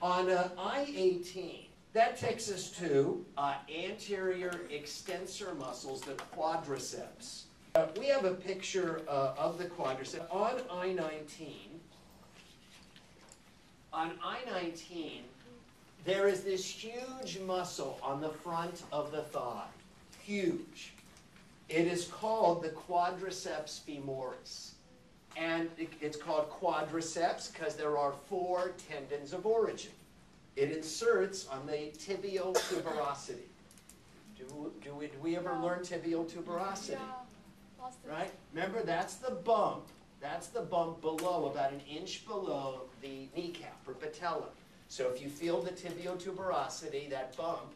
On uh, I-18, that takes us to uh, anterior extensor muscles, the quadriceps. Uh, we have a picture uh, of the quadriceps. On I-19, on I-19, there is this huge muscle on the front of the thigh. Huge. It is called the quadriceps femoris. And it's called quadriceps because there are four tendons of origin. It inserts on the tibial tuberosity. Do, do, we, do we ever learn tibial tuberosity? Yeah. Right? Remember, that's the bump. That's the bump below, about an inch below the kneecap or patella. So if you feel the tibial tuberosity, that bump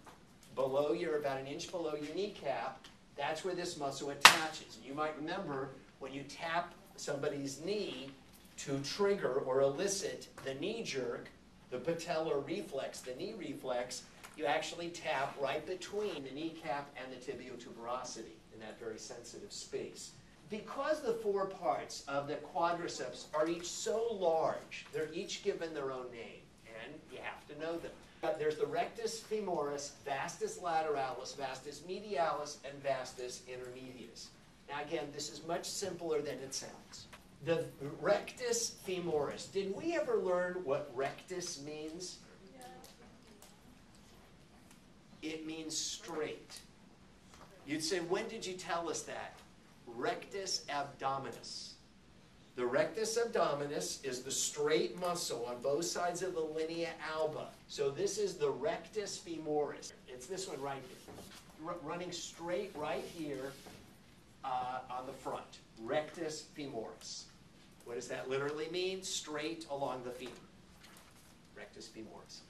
below your, about an inch below your kneecap, that's where this muscle attaches. You might remember when you tap somebody's knee to trigger or elicit the knee jerk, the patellar reflex, the knee reflex, you actually tap right between the kneecap and the tibial tuberosity in that very sensitive space. Because the four parts of the quadriceps are each so large, they're each given their own name, and you have to know them. There's the rectus femoris, vastus lateralis, vastus medialis, and vastus intermedius. Now again, this is much simpler than it sounds. The rectus femoris, did we ever learn what rectus means? It means straight. You'd say, when did you tell us that? Rectus abdominis. The rectus abdominis is the straight muscle on both sides of the linea alba. So this is the rectus femoris. It's this one right here. R- running straight right here uh, on the front. Rectus femoris. What does that literally mean? Straight along the femur. Rectus femoris.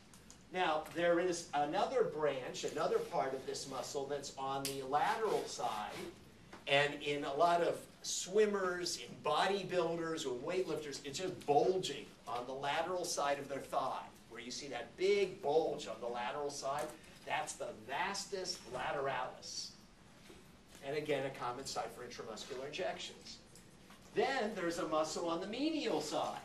Now, there is another branch, another part of this muscle that's on the lateral side, and in a lot of swimmers, in bodybuilders, or weightlifters, it's just bulging on the lateral side of their thigh, where you see that big bulge on the lateral side. That's the vastus lateralis. And again, a common site for intramuscular injections. Then there's a muscle on the medial side.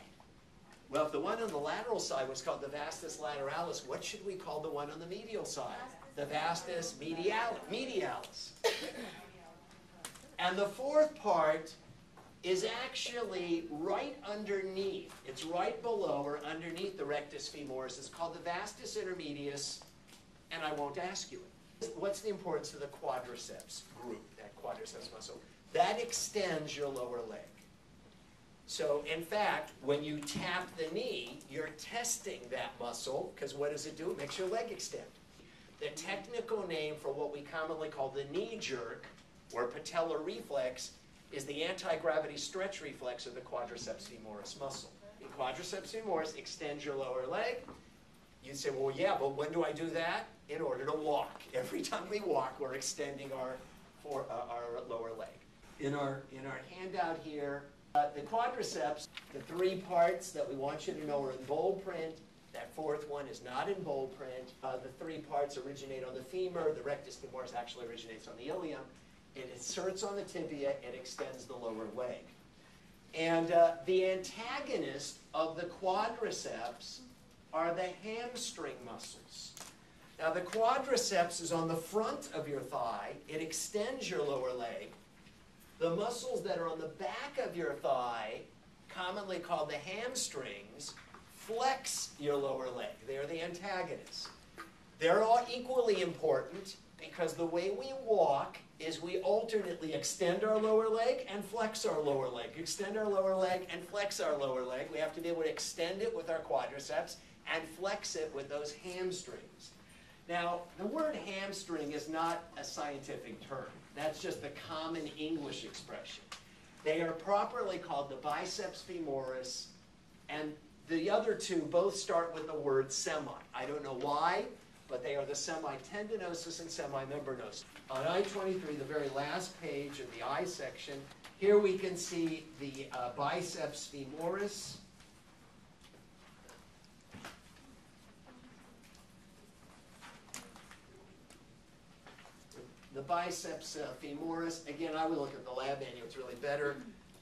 Well, if the one on the lateral side was called the vastus lateralis, what should we call the one on the medial side? The vastus medialis. medialis. And the fourth part is actually right underneath. It's right below or underneath the rectus femoris. It's called the vastus intermedius, and I won't ask you it. What's the importance of the quadriceps group, that quadriceps muscle? That extends your lower leg. So, in fact, when you tap the knee, you're testing that muscle, because what does it do? It makes your leg extend. The technical name for what we commonly call the knee jerk or patellar reflex is the anti-gravity stretch reflex of the quadriceps femoris muscle. The quadriceps femoris extends your lower leg. You'd say, well, yeah, but when do I do that? In order to walk. Every time we walk, we're extending our, for, uh, our lower leg. In our, in our handout here, uh, the quadriceps, the three parts that we want you to know are in bold print. That fourth one is not in bold print. Uh, the three parts originate on the femur. The rectus femoris actually originates on the ilium. It inserts on the tibia it extends the lower leg. And uh, the antagonist of the quadriceps are the hamstring muscles. Now, the quadriceps is on the front of your thigh, it extends your lower leg. The muscles that are on the back of your thigh, commonly called the hamstrings, flex your lower leg. They are the antagonists. They're all equally important because the way we walk is we alternately extend our lower leg and flex our lower leg. Extend our lower leg and flex our lower leg. We have to be able to extend it with our quadriceps and flex it with those hamstrings. Now, the word hamstring is not a scientific term. That's just a common English expression. They are properly called the biceps femoris, and the other two both start with the word semi. I don't know why, but they are the semitendinosus and semimembranosus. On I-23, the very last page of the I section, here we can see the uh, biceps femoris. The biceps uh, femoris, again, I would look at the lab manual, it's really better.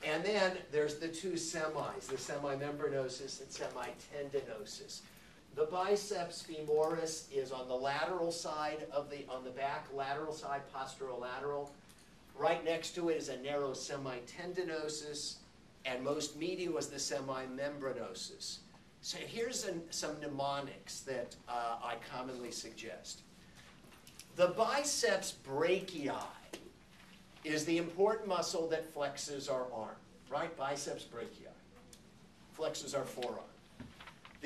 And then there's the two semis, the semimembranosus and semitendinosus. The biceps femoris is on the lateral side of the, on the back, lateral side, posterolateral. Right next to it is a narrow semitendinosus, and most medial is the semimembranosus. So here's an, some mnemonics that uh, I commonly suggest. The biceps brachii is the important muscle that flexes our arm, right? Biceps brachii flexes our forearm.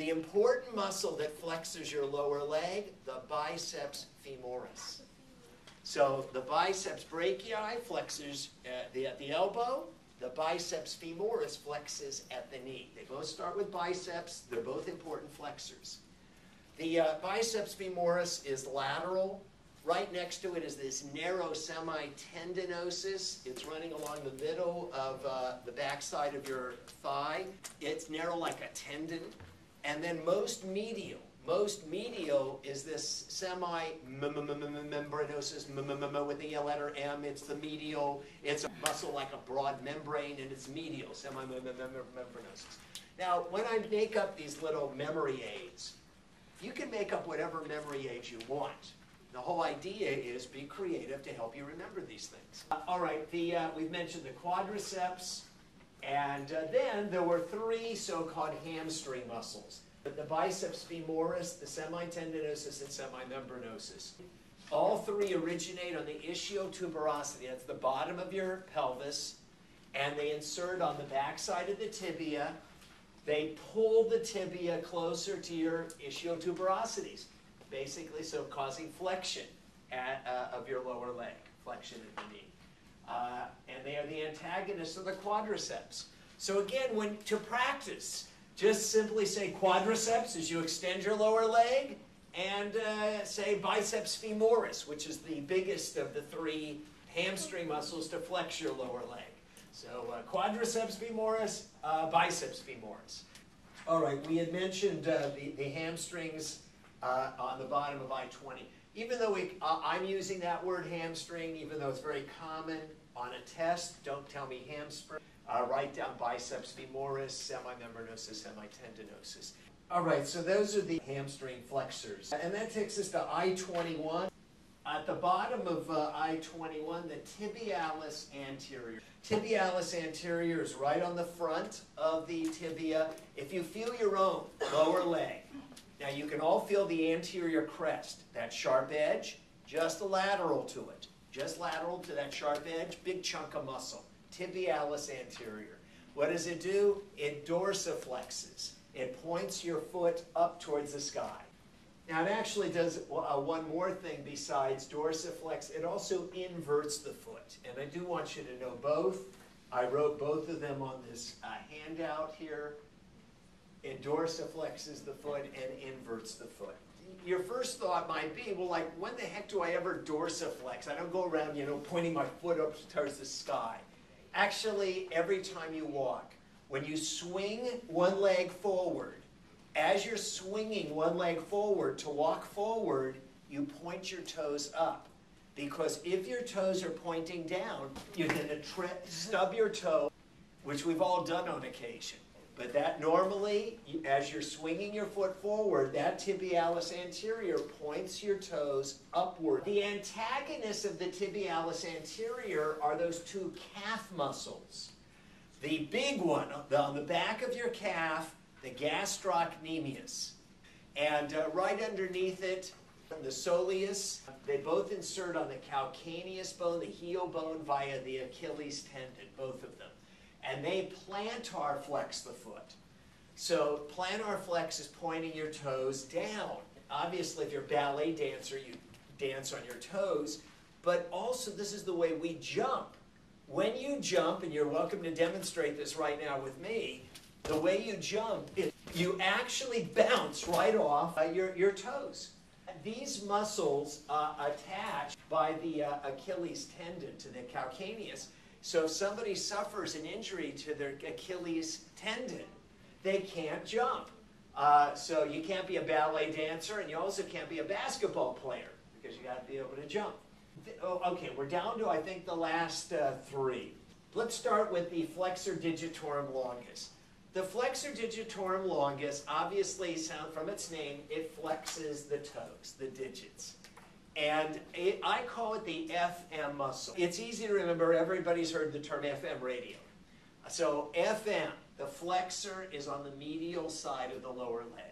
The important muscle that flexes your lower leg, the biceps femoris. So the biceps brachii flexes at the, at the elbow, the biceps femoris flexes at the knee. They both start with biceps, they're both important flexors. The uh, biceps femoris is lateral. Right next to it is this narrow semitendinosus. It's running along the middle of uh, the backside of your thigh. It's narrow like a tendon. And then most medial, most medial is this semi-membranosus with the letter M. It's the medial. It's a muscle like a broad membrane, and it's medial, semi-membranosus. Now, when I make up these little memory aids, you can make up whatever memory aid you want. The whole idea is be creative to help you remember these things. Uh, all right, the, uh, we've mentioned the quadriceps, and uh, then there were three so-called hamstring muscles. The biceps femoris, the semitendinosus, and semimembranosus. All three originate on the ischial tuberosity, that's the bottom of your pelvis, and they insert on the backside of the tibia. They pull the tibia closer to your ischial tuberosities, basically so causing flexion at, uh, of your lower leg, flexion of the knee. Antagonists of the quadriceps. So again, when to practice, just simply say quadriceps as you extend your lower leg, and uh, say biceps femoris, which is the biggest of the three hamstring muscles to flex your lower leg. So uh, quadriceps femoris, uh, biceps femoris. All right, we had mentioned uh, the, the hamstrings uh, on the bottom of I-20. Even though we, uh, I'm using that word hamstring, even though it's very common on a test, don't tell me hamstring. Uh, write down biceps femoris, semimembranosus, semitendinosus. All right, so those are the hamstring flexors. And that takes us to I-21. At the bottom of uh, I-21, the tibialis anterior. Tibialis anterior is right on the front of the tibia. If you feel your own lower leg, now you can all feel the anterior crest, that sharp edge, just lateral to it. Just lateral to that sharp edge, big chunk of muscle tibialis anterior. What does it do? It dorsiflexes. It points your foot up towards the sky. Now it actually does uh, one more thing besides dorsiflex. It also inverts the foot. And I do want you to know both. I wrote both of them on this uh, handout here. It dorsiflexes the foot and inverts the foot. Your first thought might be, well, like, when the heck do I ever dorsiflex? I don't go around, you know, pointing my foot up towards the sky. Actually, every time you walk, when you swing one leg forward, as you're swinging one leg forward to walk forward, you point your toes up. Because if your toes are pointing down, you're going to stub your toe, which we've all done on occasion. But that normally, as you're swinging your foot forward, that tibialis anterior points your toes upward. The antagonists of the tibialis anterior are those two calf muscles. The big one on the back of your calf, the gastrocnemius. And uh, right underneath it, the soleus, they both insert on the calcaneus bone, the heel bone, via the Achilles tendon, both of them and they plantar flex the foot. So plantar flex is pointing your toes down. Obviously, if you're a ballet dancer, you dance on your toes, but also this is the way we jump. When you jump, and you're welcome to demonstrate this right now with me, the way you jump, is you actually bounce right off uh, your, your toes. These muscles uh, attach by the uh, Achilles tendon to the calcaneus so if somebody suffers an injury to their Achilles tendon, they can't jump. Uh, so you can't be a ballet dancer, and you also can't be a basketball player because you got to be able to jump. Oh, okay, we're down to I think the last uh, three. Let's start with the flexor digitorum longus. The flexor digitorum longus, obviously, sound from its name, it flexes the toes, the digits. And it, I call it the FM muscle. It's easy to remember, everybody's heard the term FM radio. So FM, the flexor is on the medial side of the lower leg.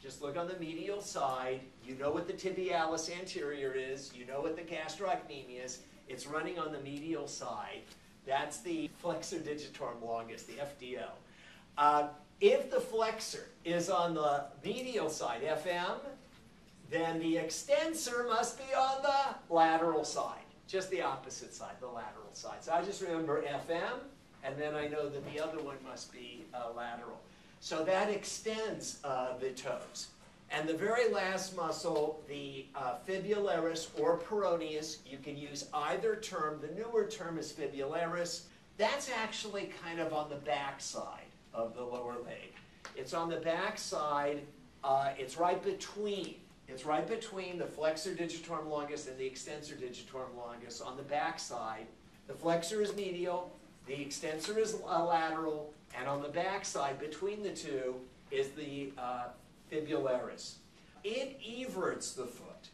Just look on the medial side, you know what the tibialis anterior is, you know what the gastrocnemius is, it's running on the medial side. That's the flexor digitorum longus, the FDL. Uh, if the flexor is on the medial side, FM, then the extensor must be on the lateral side, just the opposite side, the lateral side. So I just remember FM, and then I know that the other one must be uh, lateral. So that extends uh, the toes. And the very last muscle, the uh, fibularis or peroneus, you can use either term. The newer term is fibularis. That's actually kind of on the back side of the lower leg. It's on the back side. Uh, it's right between. It's right between the flexor digitorum longus and the extensor digitorum longus on the back side. The flexor is medial. The extensor is uh, lateral. And on the back side, between the two, is the uh, fibularis. It everts the foot.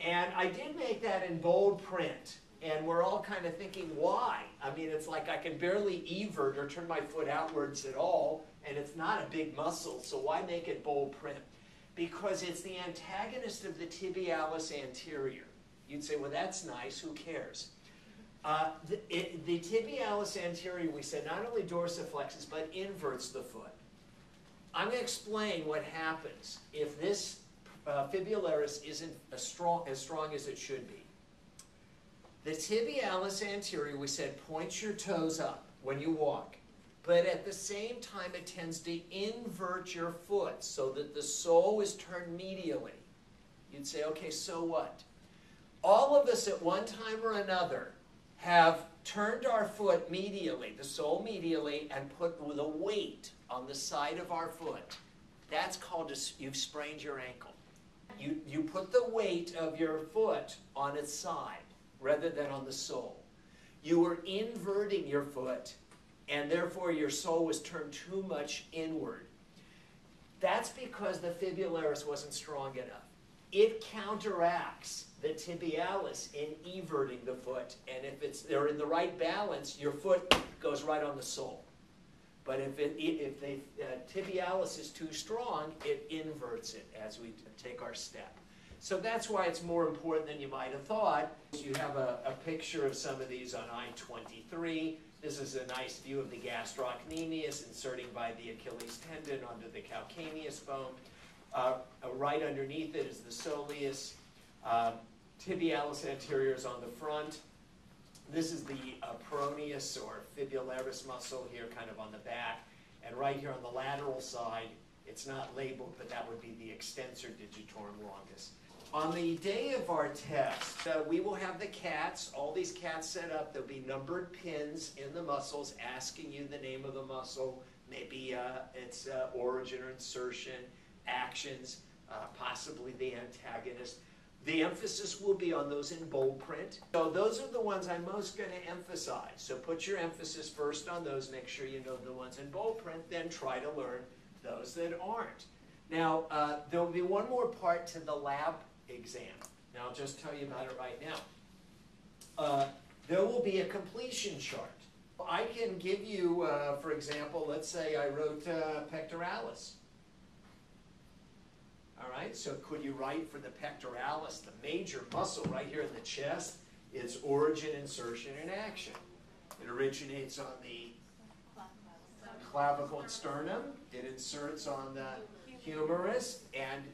And I did make that in bold print. And we're all kind of thinking, why? I mean, it's like I can barely evert or turn my foot outwards at all, and it's not a big muscle, so why make it bold print? Because it's the antagonist of the tibialis anterior. You'd say, well, that's nice, who cares? Uh, the, it, the tibialis anterior, we said, not only dorsiflexes, but inverts the foot. I'm going to explain what happens if this uh, fibularis isn't strong, as strong as it should be. The tibialis anterior, we said, points your toes up when you walk. But at the same time, it tends to invert your foot so that the sole is turned medially. You'd say, okay, so what? All of us at one time or another have turned our foot medially, the sole medially, and put the weight on the side of our foot. That's called, a, you've sprained your ankle. You, you put the weight of your foot on its side rather than on the sole. You were inverting your foot, and therefore your sole was turned too much inward. That's because the fibularis wasn't strong enough. It counteracts the tibialis in everting the foot, and if it's they're in the right balance, your foot goes right on the sole. But if, it, if the uh, tibialis is too strong, it inverts it as we take our step. So that's why it's more important than you might have thought. You have a, a picture of some of these on I-23. This is a nice view of the gastrocnemius inserting by the Achilles tendon onto the calcaneus bone. Uh, uh, right underneath it is the soleus. Um, tibialis anterior is on the front. This is the uh, peroneus or fibularis muscle here kind of on the back. And right here on the lateral side, it's not labeled, but that would be the extensor digitorum longus. On the day of our test, uh, we will have the cats, all these cats set up. There'll be numbered pins in the muscles asking you the name of the muscle, maybe uh, its uh, origin or insertion, actions, uh, possibly the antagonist. The emphasis will be on those in bold print. So those are the ones I'm most going to emphasize. So put your emphasis first on those. Make sure you know the ones in bold print. Then try to learn those that aren't. Now, uh, there will be one more part to the lab exam. Now, I'll just tell you about it right now. Uh, there will be a completion chart. I can give you, uh, for example, let's say I wrote uh, pectoralis. All right, so could you write for the pectoralis, the major muscle right here in the chest, its origin, insertion, and action? It originates on the clavicle and sternum. It inserts on the humerus, and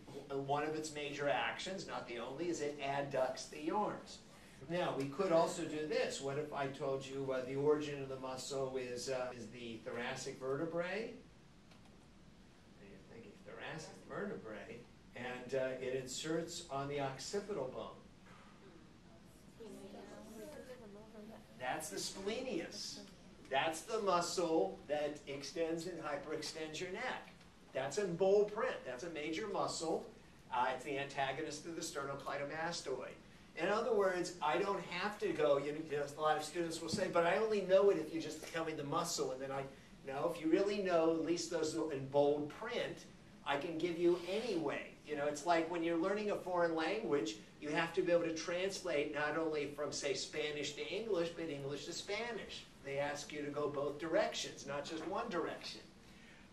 one of its major actions, not the only, is it adducts the arms. Now, we could also do this. What if I told you uh, the origin of the muscle is, uh, is the thoracic vertebrae? You're thinking thoracic vertebrae and uh, it inserts on the occipital bone. That's the splenius. That's the muscle that extends and hyperextends your neck. That's in bold print. That's a major muscle. Uh, it's the antagonist of the sternocleidomastoid. In other words, I don't have to go, you know, a lot of students will say, but I only know it if you just tell me the muscle, and then I No, if you really know, at least those in bold print, I can give you anyway. You know, it's like when you're learning a foreign language, you have to be able to translate not only from, say, Spanish to English, but English to Spanish. They ask you to go both directions, not just one direction.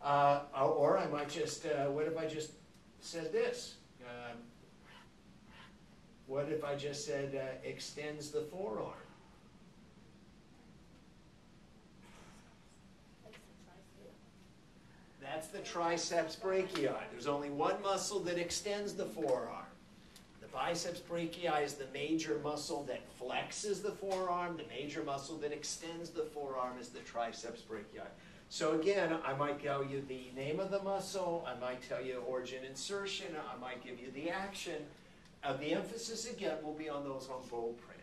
Uh, or I might just, uh, what if I just said this? Um, what if I just said uh, extends the forearm? That's the triceps brachii. There's only one muscle that extends the forearm. The biceps brachii is the major muscle that flexes the forearm. The major muscle that extends the forearm is the triceps brachii. So again, I might tell you the name of the muscle, I might tell you origin insertion, I might give you the action. Uh, the emphasis again will be on those on bold print.